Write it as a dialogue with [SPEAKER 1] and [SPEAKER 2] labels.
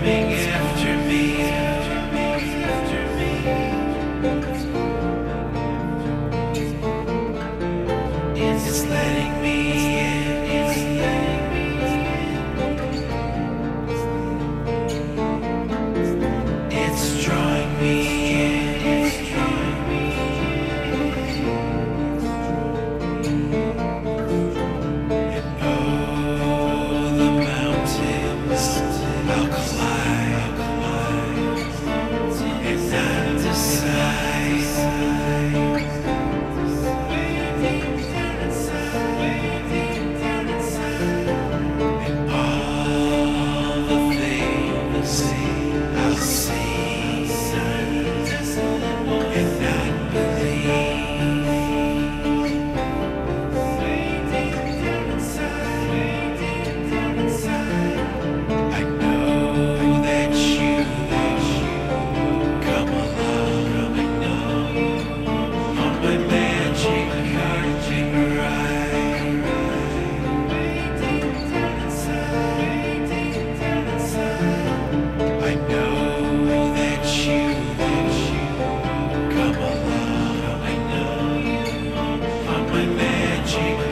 [SPEAKER 1] coming in. she